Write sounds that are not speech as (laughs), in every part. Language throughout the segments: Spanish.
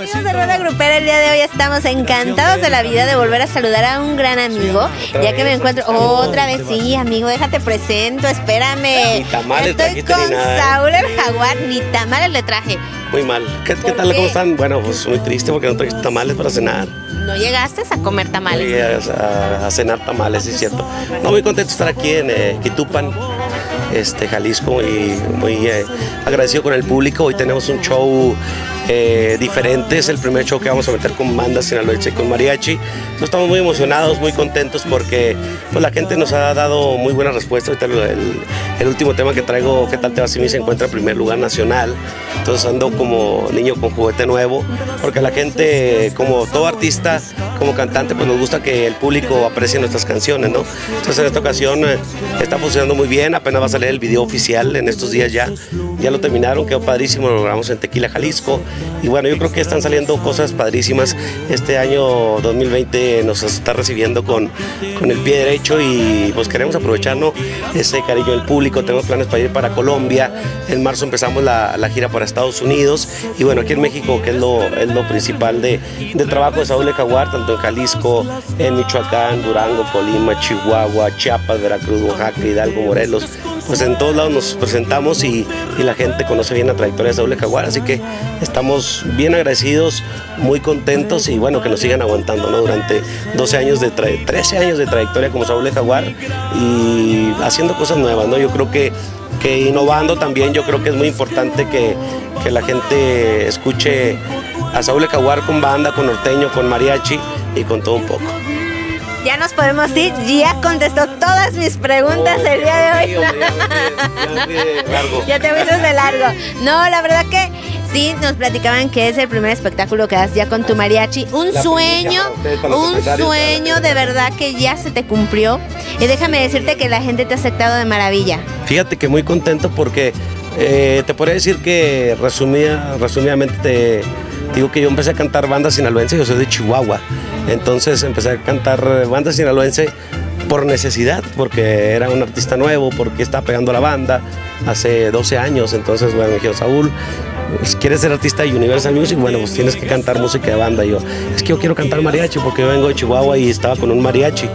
Amigos de Rola Grupera, el día de hoy estamos encantados de la vida de volver a saludar a un gran amigo, ya que me encuentro otra vez, sí, amigo, déjate presento, espérame. Estoy con ¿eh? Saúl el Jaguar, ni tamales le traje. Muy mal. ¿Qué, qué ¿Por tal? qué? ¿Cómo están? Bueno, pues muy triste porque no trajiste tamales para cenar. No llegaste a comer tamales. A, a cenar tamales, sí es cierto. No, muy contento de estar aquí en eh, Quitupan, este, Jalisco, y muy eh, agradecido con el público. Hoy tenemos un show eh, diferente, es el primer show que vamos a meter con bandas sinaloense y con mariachi. Entonces, estamos muy emocionados, muy contentos porque pues, la gente nos ha dado muy buena respuesta. Ahorita el, el- último tema que traigo, ¿Qué tal te va si se encuentra en primer lugar nacional? Entonces ando como niño con juguete nuevo, porque la gente, como todo artista, como cantante, pues nos gusta que el público aprecie nuestras canciones, ¿no? Entonces en esta ocasión eh, está funcionando muy bien, apenas va a salir el video oficial en estos días ya, ya lo terminaron, quedó padrísimo, lo logramos en Tequila, Jalisco, y bueno, yo creo que están saliendo cosas padrísimas, este año 2020 nos está recibiendo con, con el pie derecho y pues queremos aprovechar ¿no? ese cariño del público, tenemos planes para ir para Colombia, en marzo empezamos la, la gira para Estados Unidos, y bueno, aquí en México, que es lo, es lo principal de, del trabajo de Saúl de Jaguar, tanto en Jalisco, en Michoacán, Durango, Colima, Chihuahua, Chiapas, Veracruz, Oaxaca, Hidalgo, Morelos. Pues en todos lados nos presentamos y, y la gente conoce bien la trayectoria de Saúl Jaguar, así que estamos bien agradecidos, muy contentos y bueno, que nos sigan aguantando ¿no? durante 12 años de tra- 13 años de trayectoria como Saúl Jaguar y haciendo cosas nuevas, ¿no? Yo creo que, que innovando también, yo creo que es muy importante que, que la gente escuche a Saúl de Jaguar con banda, con norteño, con mariachi y con todo un poco. Ya nos podemos ir, ya contestó todas mis preguntas el día de hoy. (laughs) Ya te fuiste de largo. No, la verdad que sí, nos platicaban que es el primer espectáculo que das ya con tu mariachi. Un La sueño, ustedes, un sueño de verdad que ya se te cumplió. Y déjame decirte que la gente te ha aceptado de maravilla. Fíjate que muy contento porque eh, te podría decir que resumida, resumidamente te digo que yo empecé a cantar banda sinaloense, yo soy de Chihuahua, entonces empecé a cantar eh, banda sinaloense por necesidad, porque era un artista nuevo, porque estaba pegando la banda hace 12 años, entonces bueno, me dijeron, Saúl, pues, ¿quieres ser artista de Universal Music? Bueno, pues tienes que cantar música de banda. Y yo, es que yo quiero cantar mariachi porque yo vengo de Chihuahua y estaba con un mariachi.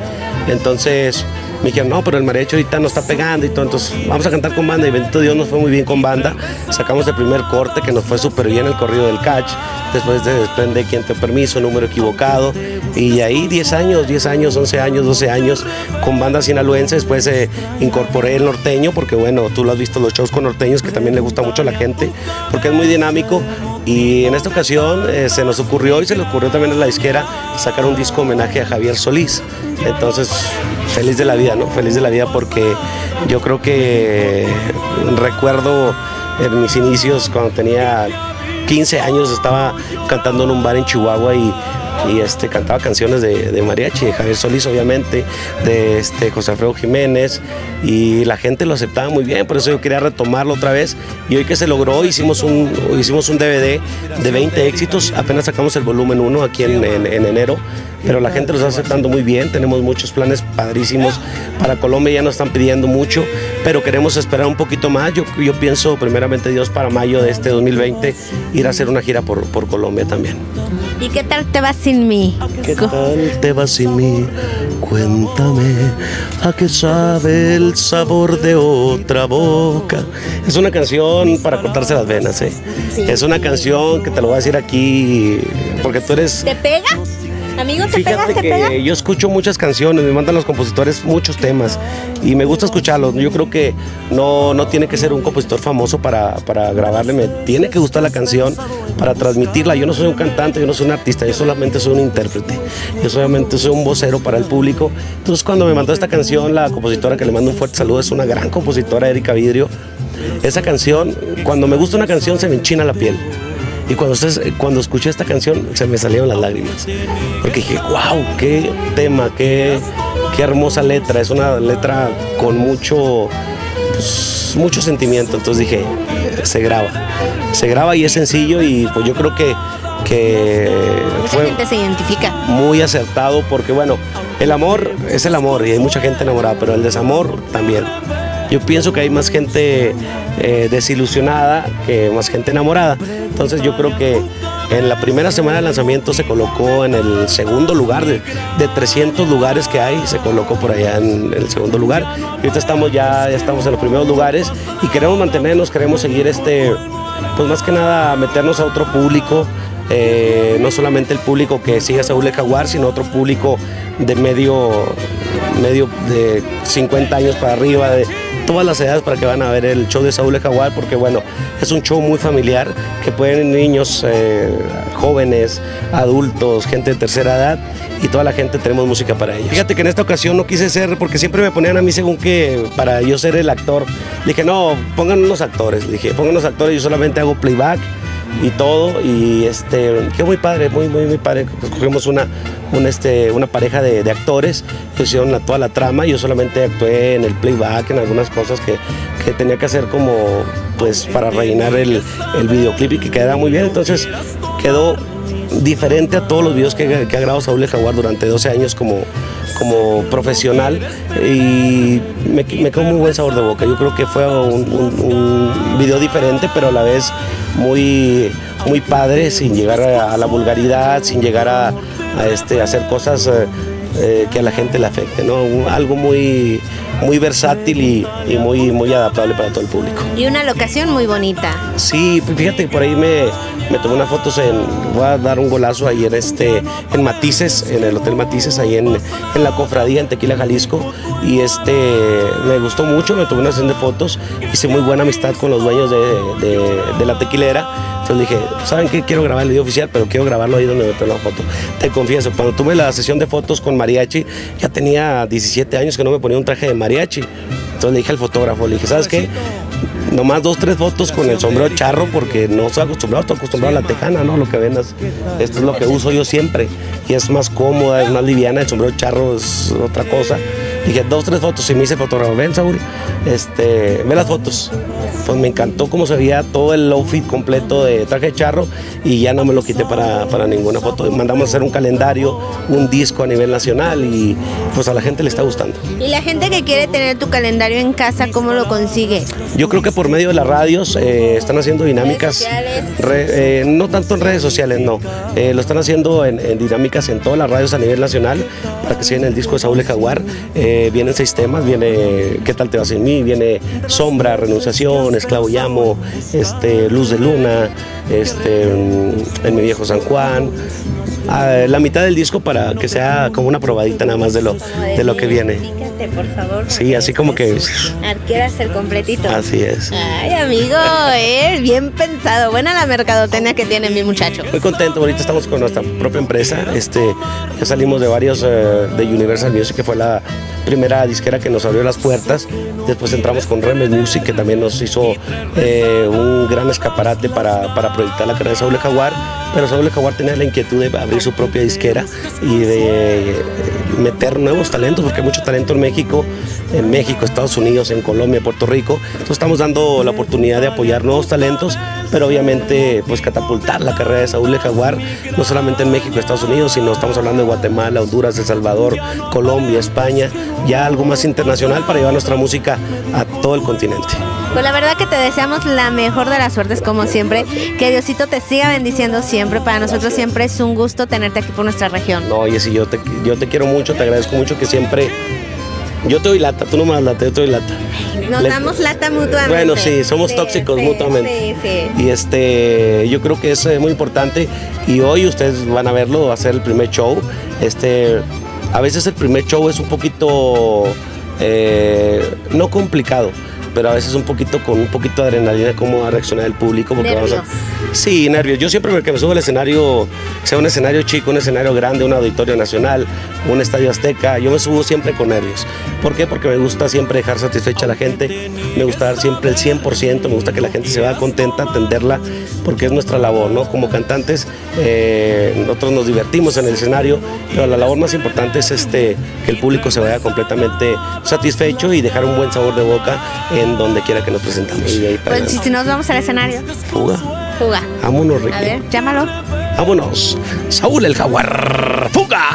Entonces me dijeron, no, pero el mariachi ahorita no está pegando y todo, entonces vamos a cantar con banda. Y bendito Dios nos fue muy bien con banda. Sacamos el primer corte que nos fue súper bien el corrido del catch. Después de desprende quien te permiso, número equivocado. Y ahí 10 años, 10 años, 11 años, 12 años con banda sinaloense. Después eh, incorporé el norteño porque bueno, tú lo has visto los shows con norteños que también le gusta mucho a la gente porque es muy dinámico. Y en esta ocasión eh, se nos ocurrió y se le ocurrió también a la disquera sacar un disco homenaje a Javier Solís. Entonces, feliz de la vida, ¿no? Feliz de la vida porque yo creo que recuerdo en mis inicios cuando tenía 15 años estaba cantando en un bar en Chihuahua y, este, cantaba canciones de, mariachi, de Javier Solís obviamente, de este, José Alfredo Jiménez y la gente lo aceptaba muy bien, por eso yo quería retomarlo otra vez y hoy que se logró hicimos un, hicimos un DVD de 20 éxitos, apenas sacamos el volumen 1 aquí en- en enero, pero la gente lo está aceptando muy bien, tenemos muchos planes padrísimos para Colombia, ya nos están pidiendo mucho, pero queremos esperar un poquito más, yo, yo pienso primeramente Dios para mayo de este 2020 ir a hacer una gira por, por Colombia también. ¿Y qué tal te vas sin mí? ¿Qué tal te vas sin mí? Cuéntame, ¿a qué sabe el sabor de otra boca? Es una canción para cortarse las venas, ¿eh? Es una canción que te lo voy a decir aquí porque tú eres... ¿Te pega? Amigo, ¿te? Fíjate ¿Te que pega? yo escucho muchas canciones, me mandan los compositores muchos temas y me gusta escucharlos. Yo creo que no, no tiene que ser un compositor famoso para, para grabarle, me tiene que gustar la canción para transmitirla. Yo no soy un cantante, yo no soy un artista, yo solamente soy un intérprete. Yo solamente soy un vocero para el público. Entonces cuando me mandó esta canción, la compositora que le mando un fuerte saludo es una gran compositora, Erika Vidrio. Esa canción, cuando me gusta una canción se me enchina la piel. Y cuando, ustedes- cuando escuché esta canción se me salieron las lágrimas. Porque dije, wow, qué tema, qué, qué hermosa letra. Es una letra con mucho, pues, mucho sentimiento. Entonces dije, se graba. Se graba y es sencillo y pues yo creo que, que Mucha fue gente se identifica. muy acertado porque bueno, el amor es el amor y hay mucha gente enamorada, pero el desamor también. Yo pienso que hay más gente eh, desilusionada que más gente enamorada. Entonces yo creo que En la primera semana de lanzamiento se colocó en el segundo lugar de, 300 lugares que hay, se colocó por allá en, el segundo lugar. Y ahorita estamos ya, ya estamos en los primeros lugares y queremos mantenernos, queremos seguir este, pues más que nada meternos a otro público. Eh, no solamente el público que sigue a Saúl Jaguar, sino otro público de medio, medio de 50 años para arriba, de todas las edades para que van a ver el show de Saúl Jaguar, porque bueno, es un show muy familiar que pueden niños, eh, jóvenes, adultos, gente de tercera edad y toda la gente tenemos música para ellos. Fíjate que en esta ocasión no quise ser, porque siempre me ponían a mí según que para yo ser el actor, dije no, pongan unos actores, dije pongan unos actores, yo solamente hago playback y todo. Y este, qué muy padre, muy, muy, muy padre. Cogimos una, este, una pareja de, actores que hicieron toda la trama. Yo solamente actué en el playback, en algunas cosas que, tenía que hacer como pues para rellenar el, videoclip y que quedara muy bien. Entonces quedó diferente a todos los videos que, ha grabado Saúl Jaguar durante 12 años como, como profesional y me, me quedó muy buen sabor de boca. Yo creo que fue un, un video diferente, pero a la vez muy, muy padre, sin llegar a, la vulgaridad, sin llegar a, este, hacer cosas eh, eh, que a la gente le afecte, ¿no? Algo muy, muy versátil y, muy, muy adaptable para todo el público. Y una locación muy bonita. Sí, fíjate, por ahí me, me tomé unas fotos en, voy a dar un golazo ahí en este, en Matices, en el Hotel Matices, ahí en, en la cofradía en Tequila, Jalisco, y este, me gustó mucho, me tomé una sesión de fotos, hice muy buena amistad con los dueños de, de, de la tequilera, entonces dije, ¿saben qué? Quiero grabar el video oficial, pero quiero grabarlo ahí donde me tomé la foto. Te confieso, cuando tuve la sesión de fotos con Mariachi, ya tenía 17 años que no me ponía un traje de mariachi. Entonces le dije al fotógrafo, le dije, ¿sabes qué? Nomás dos, tres fotos con el sombrero charro porque no estoy acostumbrado, estoy acostumbrado a la tejana, ¿no? Lo que ven esto es lo que uso yo siempre y es más cómoda, es más liviana, el sombrero charro es otra cosa. Dije, dos, tres fotos y me hice fotógrafo. Ven, Saúl, este, ve las fotos. Pues me encantó cómo se veía todo el outfit completo de traje de charro y ya no me lo quité para, para ninguna foto. Mandamos a hacer un calendario, un disco a nivel nacional y pues a la gente le está gustando. ¿Y la gente que quiere tener tu calendario en casa, cómo lo consigue? Yo creo que por medio de las radios eh, están haciendo dinámicas, eh, no tanto en redes sociales, no. Eh, lo están haciendo en, dinámicas en todas las radios a nivel nacional para que sigan el disco de Saúl Jaguar. Eh, vienen seis temas, viene ¿Qué tal te vas en mí? Viene Sombra, Renunciación, Esclavo Llamo, este, Luz de Luna, este, En mi viejo San Juan, la mitad del disco para que sea como una probadita nada más de lo, de lo que viene. por favor. Sí, así como que... Quieras ser completito. Así es. Ay, amigo, eh, bien pensado. Buena la mercadotecnia que tiene mi muchacho. Muy contento, ahorita estamos con nuestra propia empresa. Este, ya salimos de varios eh, de Universal Music, que fue la primera disquera que nos abrió las puertas. Después entramos con Remes Music, que también nos hizo eh, un gran escaparate para, para proyectar la carrera de Saúl Jaguar. Pero Saúl Jaguar tenía la inquietud de abrir su propia disquera y de meter nuevos talentos, porque hay mucho talento en México, en México, Estados Unidos, en Colombia, Puerto Rico. Entonces estamos dando la oportunidad de apoyar nuevos talentos, pero obviamente pues catapultar la carrera de Saúl de Jaguar, no solamente en México, Estados Unidos, sino estamos hablando de Guatemala, Honduras, El Salvador, Colombia, España, ya algo más internacional para llevar nuestra música a todo el continente. Pues la verdad que te deseamos la mejor de las suertes como siempre, que Diosito te siga bendiciendo siempre, para nosotros siempre es un gusto tenerte aquí por nuestra región. No, oye, sí, yo te, yo te quiero mucho, te agradezco mucho que siempre yo te doy lata, tú no me das lata, yo te doy lata. Nos damos lata mutuamente. Bueno, sí, somos tóxicos mutuamente. Sí, sí. Y este, yo creo que es eh, muy importante. Y hoy ustedes van a verlo, va a ser el primer show. Este, a veces el primer show es un poquito eh, no complicado pero a veces un poquito con un poquito de adrenalina cómo va a reaccionar el público. Porque vamos a... Sí, nervios. Yo siempre que me subo al escenario, sea un escenario chico, un escenario grande, un auditorio nacional, un estadio azteca, yo me subo siempre con nervios. ¿Por qué? Porque me gusta siempre dejar satisfecha a la gente, me gusta dar siempre el 100%, me gusta que la gente se vaya contenta, atenderla, porque es nuestra labor, ¿no? Como cantantes, eh, nosotros nos divertimos en el escenario, pero la labor más importante es este, que el público se vaya completamente satisfecho y dejar un buen sabor de boca en donde quiera que nos presentamos. pues si nos vamos al escenario. Fuga. Fuga. Vámonos, Ricky. A ver, llámalo. Vámonos. Saúl el Jaguar. Fuga.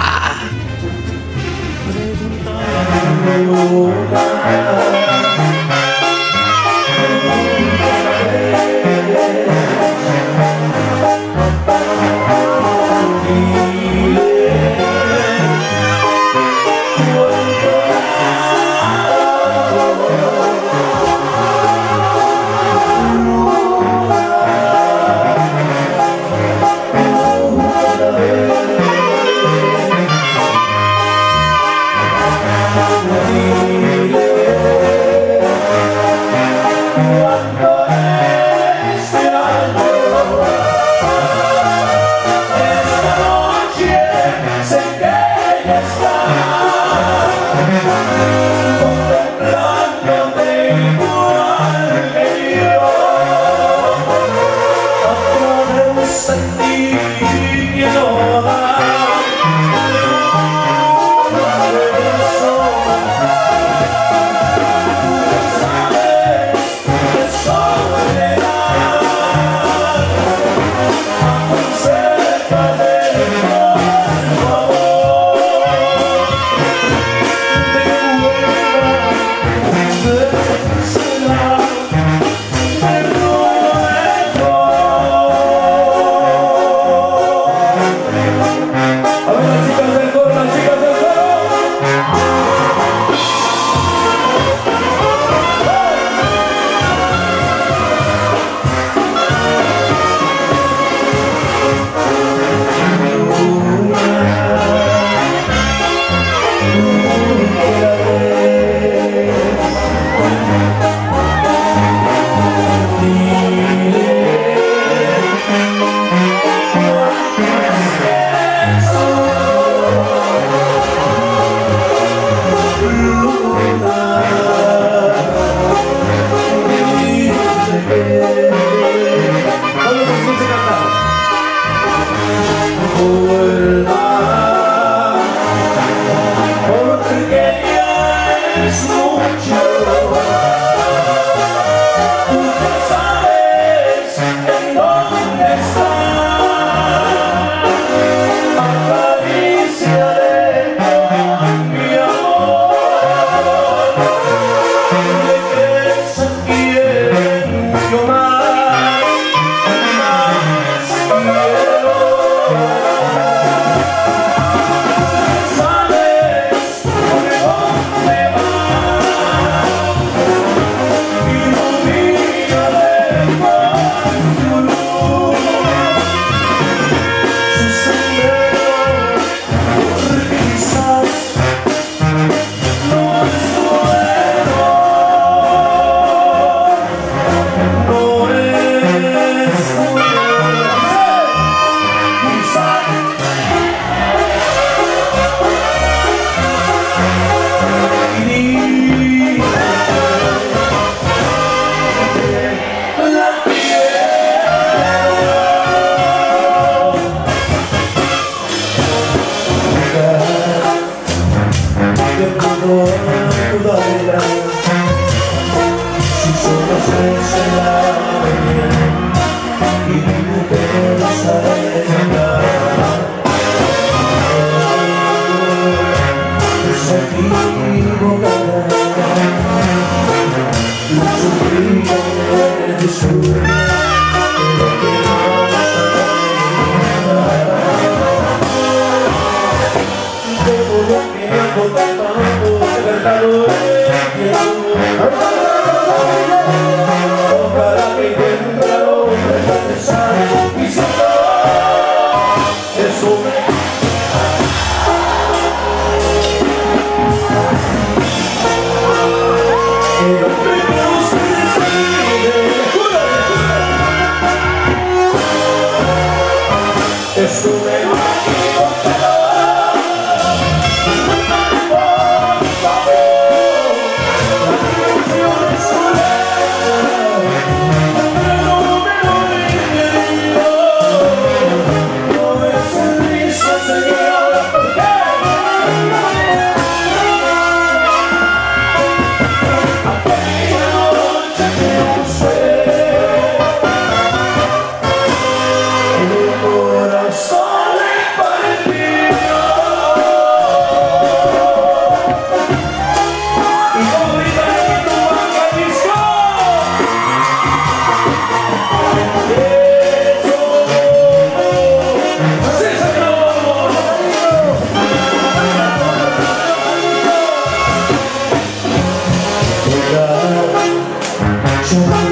cantador, cantador.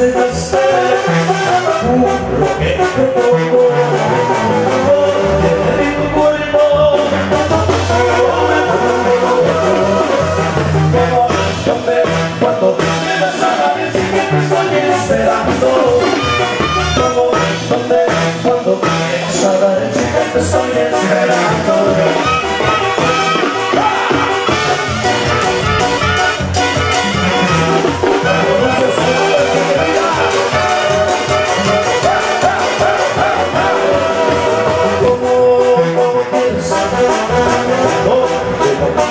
se nos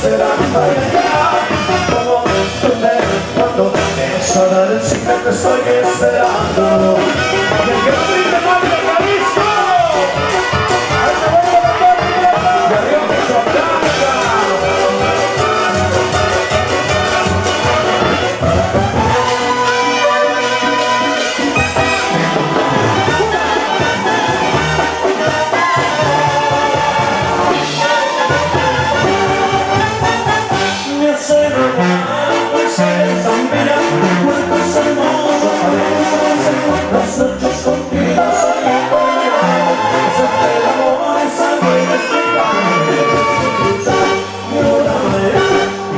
será mi pareja Como comprender cuando me sonar el que estoy esperando.